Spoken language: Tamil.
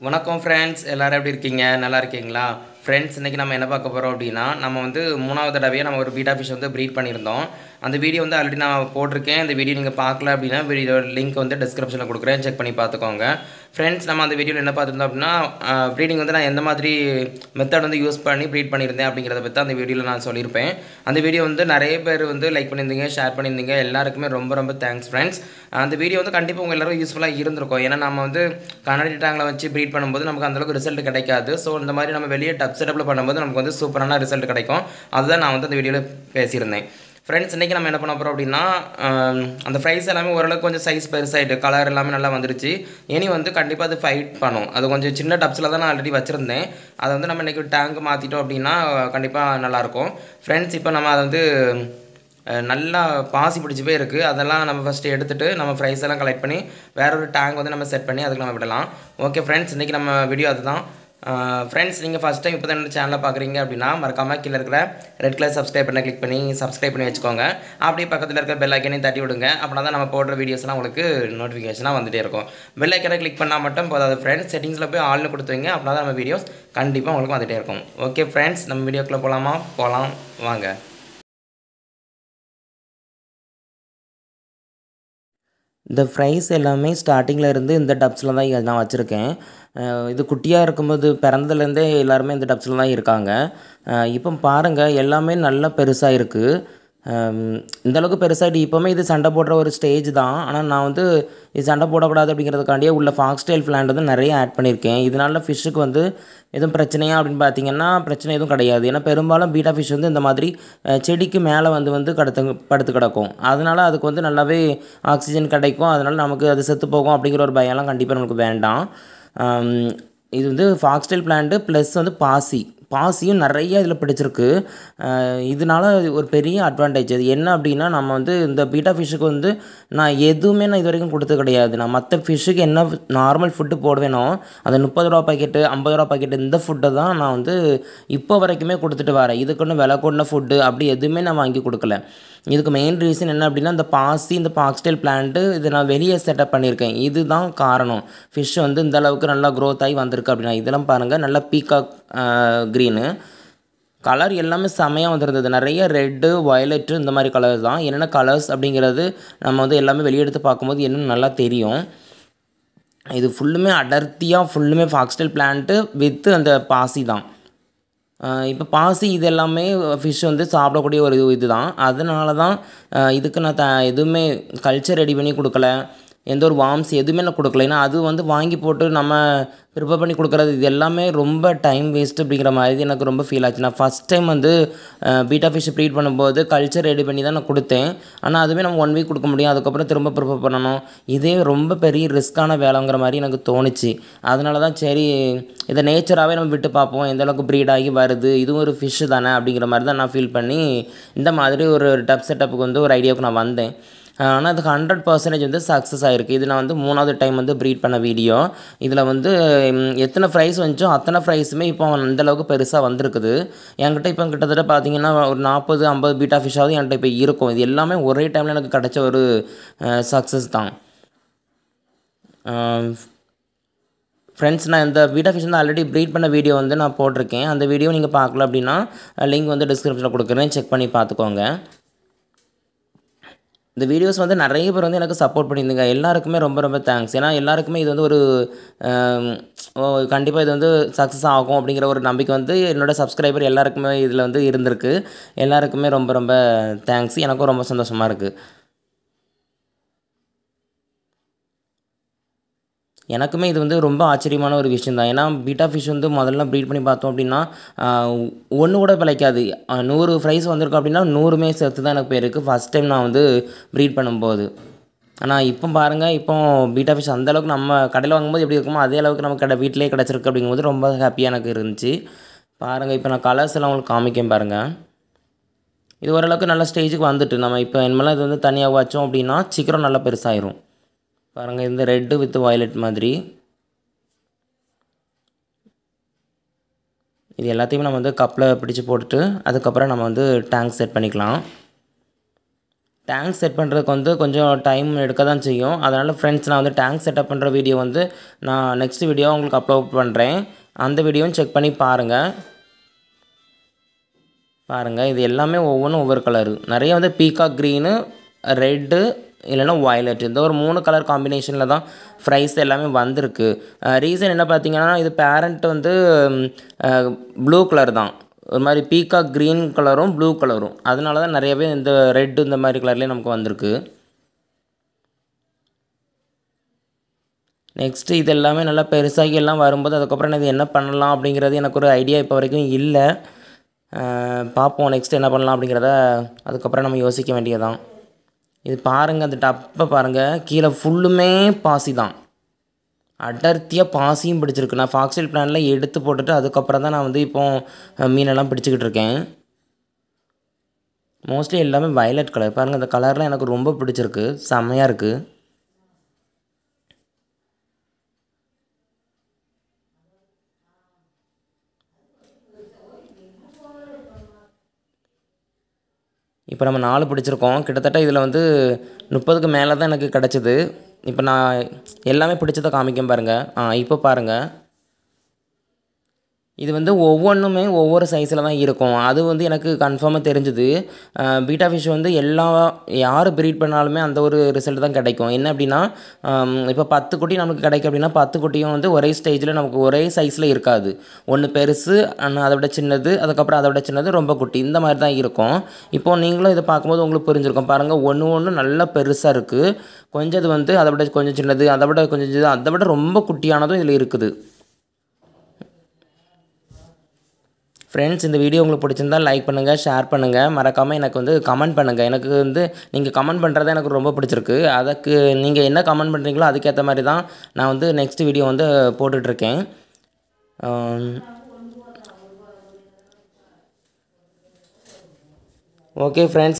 வணக்கம் ஃப்ரெண்ட்ஸ் எல்லோரும் எப்படி இருக்கீங்க? நல்லா இருக்கீங்களா? ஃப்ரெண்ட்ஸ் இன்றைக்கி நம்ம என்ன பார்க்க போகிறோம் அப்படின்னா நம்ம வந்து மூணாவது தடவையாக நம்ம ஒரு பீட்டா ஃபிஷ் வந்து ப்ரீட் பண்ணியிருந்தோம். அந்த வீடியோ வந்து ஆல்ரெடி நான் போட்டிருக்கேன். இந்த வீடியோ நீங்கள் பார்க்கல அப்படின்னா வீடியோ லிங்க் வந்து டிஸ்கிரிப்ஷனில் கொடுக்குறேன். செக் பண்ணி பார்த்துக்கோங்க. ஃப்ரெண்ட்ஸ் நம்ம அந்த வீடியோவில் என்ன பார்த்துருந்தோம் அப்படின்னா ப்ரீடிங் வந்து நான் எந்த மாதிரி மெத்தட் வந்து யூஸ் பண்ணி ப்ரீட் பண்ணியிருந்தேன் அப்படிங்கிறத பற்றி அந்த வீடியோவில் நான் சொல்லியிருப்பேன். அந்த வீடியோ வந்து நிறைய பேர் வந்து லைக் பண்ணியிருந்தீங்க ஷேர் பண்ணியிருந்தீங்க. எல்லாருக்குமே ரொம்ப ரொம்ப தேங்க்ஸ் ஃப்ரெண்ட்ஸ் அந்த வீடியோ வந்து கண்டிப்பாக உங்கள் எல்லோரும் யூஸ்ஃபுல்லாக இருந்திருக்கும். ஏன்னா நம்ம வந்து கண்ணாடி டேங்கில் வச்சு ப்ரீட் பண்ணும்போது நமக்கு அந்தளவுக்கு ரிசல்ட் கிடைக்காது. ஸோ இந்த மாதிரி நம்ம வெளியே டப் செட்டப்பில் பண்ணும்போது நமக்கு வந்து சூப்பரான ரிசல்ட் கிடைக்கும். அதுதான் நான் வந்து அந்த வீடியோவில் பேசியிருந்தேன். ஃப்ரெண்ட்ஸ் இன்றைக்கி நம்ம என்ன பண்ண போகிறோம் அப்படின்னா அந்த ஃப்ரைஸ் எல்லாமே ஓரளவுக்கு கொஞ்சம் சைஸ் பெருசாகிட்டு கலர் எல்லாமே நல்லா வந்துருச்சு. இனி வந்து கண்டிப்பாக அது ஃபைட் பண்ணும். அது கொஞ்சம் சின்ன டப்ஸில் தான் நான் ஆல்ரெடி வச்சுருந்தேன். அதை வந்து நம்ம இன்றைக்கி டேங்க் மாற்றிட்டோம் அப்படின்னா கண்டிப்பாக நல்லாயிருக்கும் ஃப்ரெண்ட்ஸ் இப்போ நம்ம அதை வந்து நல்லா பாசி பிடிச்சி போய் இருக்குது அதெல்லாம் நம்ம ஃபஸ்ட்டு எடுத்துகிட்டு நம்ம ஃப்ரைஸ் எல்லாம் கலெக்ட் பண்ணி வேற ஒரு டேங்க் வந்து நம்ம செட் பண்ணி அதுக்கு நம்ம விடலாம். ஓகே ஃப்ரெண்ட்ஸ் இன்றைக்கி நம்ம வீடியோ அதுதான். ஃப்ரெண்ட்ஸ் நீங்கள் ஃபஸ்ட் டைம் இப்போ தான் சேனலை பார்க்குறீங்க அப்படின்னா மறக்காமல் கீழே இருக்கிற ரெட் கலர் சப்ஸ்கிரைப் பண்ண கிளிக் பண்ணி சப்ஸ்கிரைப் பண்ணி வச்சுக்கோங்க. அப்படியே பக்கத்தில் இருக்கிற பெல் ஐக்கனையும் தட்டி விடுங்க. அப்படின்னா தான் நம்ம போடுற வீடியோஸ்லாம் உங்களுக்கு நோட்டிஃபிகேஷனாக வந்துட்டே இருக்கும். பெல் ஐக்கனை கிளிக் பண்ணால் மட்டும் போதாது ஃப்ரெண்ட்ஸ் செட்டிங்ஸில் போய் ஆள்னு கொடுத்துவீங்க அப்படின்னா தான் நம்ம வீடியோஸ் கண்டிப்பாக உங்களுக்கு வந்துட்டே இருக்கும். ஓகே ஃப்ரெண்ட்ஸ் நம்ம வீடியோக்குள்ளே போகலாமா போகலாம் வாங்க. இந்த ஃப்ரைஸ் எல்லாமே ஸ்டார்டிங்கில் இருந்து இந்த டப்ஸில் தான் நான் வச்சுருக்கேன். இது குட்டியாக இருக்கும்போது பிறந்ததுலேருந்தே எல்லாருமே இந்த டப்ஸில் தான் இருக்காங்க. இப்போ பாருங்கள் எல்லாமே நல்லா பெருசாக இருக்குது இந்தளவுக்கு பெருசாகிட்டு இப்போவுமே இது சண்டை போடுற ஒரு ஸ்டேஜ் தான். ஆனால் நான் வந்து இது சண்டை போடக்கூடாது அப்படிங்கிறதுக்காண்டியே உள்ள ஃபாக்ஸ்டைல் பிளான்ட் வந்து நிறைய ஆட் பண்ணியிருக்கேன். இதனால ஃபிஷ்ஷுக்கு வந்து எதுவும் பிரச்சனையா அப்படின்னு பார்த்தீங்கன்னா பிரச்சனை எதுவும் கிடையாது. ஏன்னா பெரும்பாலும் பீட்டா ஃபிஷ் வந்து இந்த மாதிரி செடிக்கு மேலே வந்து வந்து கடத்து படுத்து கிடக்கும். அதனால அதுக்கு வந்து நல்லாவே ஆக்சிஜன் கிடைக்கும். அதனால் நமக்கு அது செத்து போகும் அப்படிங்கிற ஒரு பயம்லாம் கண்டிப்பாக நமக்கு வேண்டாம். இது வந்து ஃபாக்ஸ்டைல் பிளான்ட்டு ப்ளஸ் வந்து பாசி. பாசியும் நிறைய இதில் பிடிச்சிருக்கு. இதனால் ஒரு பெரிய அட்வான்டேஜ் அது என்ன அப்படின்னா நம்ம வந்து இந்த பீட்டா ஃபிஷ்ஷுக்கு வந்து நான் எதுவுமே நான் இது வரைக்கும் கொடுத்தது கிடையாது. நான் மற்ற ஃபிஷ்ஷுக்கு என்ன நார்மல் ஃபுட்டு போடுவேனோ அந்த முப்பது ரூபா பாக்கெட்டு ஐம்பது ரூபா பாக்கெட்டு இந்த ஃபுட்டை தான் நான் வந்து இப்போ வரைக்குமே கொடுத்துட்டு வரேன். இதுக்குன்னு விலை கொண்ட ஃபுட்டு அப்படி எதுவுமே நான் வாங்கி கொடுக்கல. இதுக்கு மெயின் ரீசன் என்ன அப்படின்னா இந்த பாசி இந்த பாக்ஸ்டைல் பிளான்ட்டு இது நான் வெளியே செட்டப் பண்ணியிருக்கேன். இதுதான் காரணம். ஃபிஷ் வந்து இந்த அளவுக்கு நல்லா க்ரோத் ஆகி வந்திருக்கு அப்படின்னா இதெல்லாம் பாருங்கள் நல்லா பீகாக் க்ரீனு கலர் எல்லாமே செமையாக வந்துருந்தது. நிறைய ரெட்டு வயலட்டு இந்த மாதிரி கலர் தான். என்னென்ன கலர்ஸ் அப்படிங்கிறது நம்ம வந்து எல்லாமே வெளியெடுத்து பார்க்கும்போது இன்னும் நல்லா தெரியும். இது ஃபுல்லுமே அடர்த்தியாக ஃபுல்லுமே ஃபாக்ஸ்டைல் பிளான்ட்டு வித்து அந்த பாசி தான். இப்போ பாசி இது எல்லாமே ஃபிஷ் வந்து சாப்பிடக்கூடிய ஒரு இது தான் அதனால தான் இதுக்கு நான் த எதுவுமே கல்ச்சர் ரெடி பண்ணி கொடுக்கல. எந்த ஒரு வார்ம்ஸ் எதுவுமே நான் கொடுக்கல. ஏன்னா அது வந்து வாங்கி போட்டு நம்ம ப்ரிப்பேர் பண்ணி கொடுக்குறது இது எல்லாமே ரொம்ப டைம் வேஸ்ட் அப்படிங்கிற மாதிரி எனக்கு ரொம்ப ஃபீல் ஆச்சு. நான் ஃபஸ்ட் டைம் வந்து பீட்டா ஃபிஷ் ப்ரீட் பண்ணும்போது கல்ச்சர் ரெடி பண்ணி தான் நான் கொடுத்தேன். ஆனால் அதுவே நம்ம ஒன் வீக் கொடுக்க முடியும். அதுக்கப்புறம் திரும்ப ப்ரிப்பேர் பண்ணணும். இதே ரொம்ப பெரிய ரிஸ்க்கான வேலைங்கிற மாதிரி எனக்கு தோணுச்சு. அதனால தான் சரி இதை நேச்சராகவே நம்ம விட்டு பார்ப்போம். எந்த அளவுக்கு ப்ரீட் ஆகி வருது இதுவும் ஒரு ஃபிஷ்ஷு தானே அப்படிங்கிற மாதிரி தான் நான் ஃபீல் பண்ணி இந்த மாதிரி ஒரு டப் செட்டப்புக்கு வந்து ஒரு ஐடியாவுக்கு நான் வந்தேன். ஆனால் அதுக்கு ஹண்ட்ரட் பர்சன்டேஜ் வந்து சக்ஸஸ் ஆகிருக்கு இது நான் வந்து மூணாவது டைம் வந்து ப்ரீட் பண்ண வீடியோ இதில் வந்து எத்தனை ப்ரைஸ் வந்துச்சோ அத்தனை ப்ரைஸுமே இப்போ அவன் அந்தளவுக்கு பெருசாக வந்திருக்குது. என்கிட்ட இப்போ கிட்டத்தட்ட பார்த்தீங்கன்னா ஒரு நாற்பது ஐம்பது பீட்டா ஃபிஷ்ஷாவது என்கிட்ட இப்போ இருக்கும். இது எல்லாமே ஒரே டைமில் எனக்கு கிடைச்ச ஒரு சக்ஸஸ் தான். ஃப்ரெண்ட்ஸ் நான் இந்த பீட்டா ஃபிஷ் வந்து ஆல்ரெடி ப்ரீட் பண்ண வீடியோ வந்து நான் போட்டிருக்கேன். அந்த வீடியோ நீங்கள் பார்க்கல அப்படின்னா லிங்க் வந்து டிஸ்கிரிப்ஷனில் கொடுக்குறேன். செக் பண்ணி பார்த்துக்கோங்க. இந்த வீடியோஸ் வந்து நிறைய பேர் வந்து எனக்கு சப்போர்ட் பண்ணியிருந்தீங்க. எல்லாருக்குமே ரொம்ப ரொம்ப தேங்க்ஸ் ஏன்னா எல்லாருக்குமே இது வந்து ஒரு கண்டிப்பாக இது வந்து சக்ஸஸ் ஆகும் அப்படிங்கிற ஒரு நம்பிக்கை வந்து என்னோடய சப்ஸ்கிரைபர் எல்லாருக்குமே இதில் வந்து இருந்திருக்கு. எல்லாருக்குமே ரொம்ப ரொம்ப தேங்க்ஸ் எனக்கும் ரொம்ப சந்தோஷமாக இருக்குது எனக்குமே இது வந்து ரொம்ப ஆச்சரியமான ஒரு விஷயம் தான் ஏன்னா பீட்டா ஃபிஷ் வந்து முதல்ல ப்ரீட் பண்ணி பார்த்தோம் அப்படின்னா ஒன்று கூட பிழைக்காது. நூறு ஃப்ரைஸ் வந்திருக்கும் அப்படின்னா நூறுமே சேர்த்து தான் எனக்கு போயிருக்கு. ஃபஸ்ட் டைம் நான் வந்து ப்ரீட் பண்ணும்போது. ஆனால் இப்போ பாருங்கள் இப்போ பீட்டா ஃபிஷ் அந்தளவுக்கு நம்ம கடையில் வாங்கும்போது எப்படி இருக்குமோ அதே அளவுக்கு நம்ம கடை வீட்டிலே கிடச்சிருக்கு அப்படிங்கும்போது ரொம்ப ஹாப்பியாக எனக்கு இருந்துச்சு. பாருங்கள் இப்போ நான் கலர்ஸ் எல்லாம் உங்களுக்கு காமிக்கேன் பாருங்கள் இது ஓரளவுக்கு நல்ல ஸ்டேஜுக்கு வந்துட்டு நம்ம இப்போ இனிமேலாம் இது வந்து தனியாக வச்சோம் அப்படின்னா சீக்கிரம் நல்லா பெருசாயிரும். பாருங்கள் இந்த ரெட்டு வித் வயலட் மாதிரி. இது எல்லாத்தையுமே நம்ம வந்து கப்பில் பிடிச்சி போட்டுட்டு அதுக்கப்புறம் நம்ம வந்து டேங்க் செட் பண்ணிக்கலாம். டேங்க் செட் பண்ணுறதுக்கு வந்து கொஞ்சம் டைம் எடுக்க தான் செய்யும். அதனால் ஃப்ரெண்ட்ஸ் நான் வந்து டேங்க் செட்டப் பண்ணுற வீடியோ வந்து நான் நெக்ஸ்ட் வீடியோ உங்களுக்கு அப்லோட் பண்ணுறேன் அந்த வீடியோவும் செக் பண்ணி பாருங்கள் பாருங்கள் இது எல்லாமே ஒவ்வொன்றும் ஒவ்வொரு கலரு நிறைய வந்து பீகாக் க்ரீனு ரெட்டு இல்லைன்னா வயலட் இந்த ஒரு மூணு கலர் காம்பினேஷனில் தான் ஃப்ரைஸ் எல்லாமே வந்திருக்கு. ரீசன் என்ன பார்த்தீங்கன்னா இது பேரண்ட் வந்து ப்ளூ கலர் தான். ஒரு மாதிரி பீக்கா க்ரீன் கலரும் ப்ளூ கலரும் அதனால தான் நிறையவே இந்த ரெட்டு இந்த மாதிரி கலர்லேயே நமக்கு வந்திருக்கு. நெக்ஸ்ட்டு இது எல்லாமே நல்லா பெருசாகி எல்லாம் வரும்போது அதுக்கப்புறம் நான் இது என்ன பண்ணலாம் அப்படிங்கிறது எனக்கு ஒரு ஐடியா இப்போ வரைக்கும் இல்லை. பார்ப்போம் நெக்ஸ்ட் என்ன பண்ணலாம் அப்படிங்கிறத அதுக்கப்புறம் நம்ம யோசிக்க வேண்டியதான் இது பாருங்கள் அந்த டப்பை பாருங்கள் கீழே ஃபுல்லுமே பாசி தான். அடர்த்தியாக பாசியும் பிடிச்சிருக்கு. நான் ஃபாக்ஸில் பிளானில் எடுத்து போட்டுட்டு அதுக்கப்புறம் தான் நான் வந்து இப்போ மீனெல்லாம் பிடிச்சிக்கிட்டு இருக்கேன். மோஸ்ட்லி எல்லாமே வயலட் கலர் பாருங்கள் அந்த கலர்லாம் எனக்கு ரொம்ப பிடிச்சிருக்கு. செம்மையாக இருக்குது இப்போ நம்ம நாலு பிடிச்சிருக்கோம். கிட்டத்தட்ட இதில் வந்து முப்பதுக்கு மேலே தான் எனக்கு கிடச்சிது. இப்போ நான் எல்லாமே பிடிச்சத காமிக்கும் பாருங்கள் ஆ இப்போ பாருங்கள் இது வந்து ஒவ்வொன்றுமே ஒவ்வொரு சைஸில் தான் இருக்கும். அது வந்து எனக்கு கன்ஃபார்மாக தெரிஞ்சுது. பீட்டா ஃபிஷ் வந்து எல்லா யார் ப்ரீட் பண்ணாலுமே அந்த ஒரு ரிசல்ட் தான் கிடைக்கும். என்ன அப்படின்னா இப்போ பத்து குட்டி நமக்கு கிடைக்கும் அப்படின்னா பத்து குட்டியும் வந்து ஒரே ஸ்டேஜில் நமக்கு ஒரே சைஸில் இருக்காது. ஒன்று பெருசு அதை விட சின்னது அதுக்கப்புறம் அதை விட சின்னது ரொம்ப குட்டி. இந்த மாதிரி தான் இருக்கும். இப்போது நீங்களும் இதை பார்க்கும்போது உங்களுக்கு புரிஞ்சிருக்கும். பாருங்கள் ஒன்று ஒன்று நல்லா பெருசாக இருக்குது கொஞ்சம் இது வந்து அதை விட கொஞ்சம் சின்னது அதை விட கொஞ்சம் சின்னது அதை விட ரொம்ப குட்டியானதும் இதில் இருக்குது. ஃப்ரெண்ட்ஸ் இந்த வீடியோ உங்களுக்கு பிடிச்சிருந்தால் லைக் பண்ணுங்கள் ஷேர் பண்ணுங்கள் மறக்காமல் எனக்கு வந்து கமெண்ட் பண்ணுங்கள் எனக்கு வந்து நீங்கள் கமெண்ட் பண்ணுறது எனக்கு ரொம்ப பிடிச்சிருக்கு. அதுக்கு நீங்கள் என்ன கமெண்ட் பண்ணுறீங்களோ அதுக்கேற்ற மாதிரி தான் நான் வந்து நெக்ஸ்ட் வீடியோ வந்து போட்டுட்ருக்கேன். Okay friends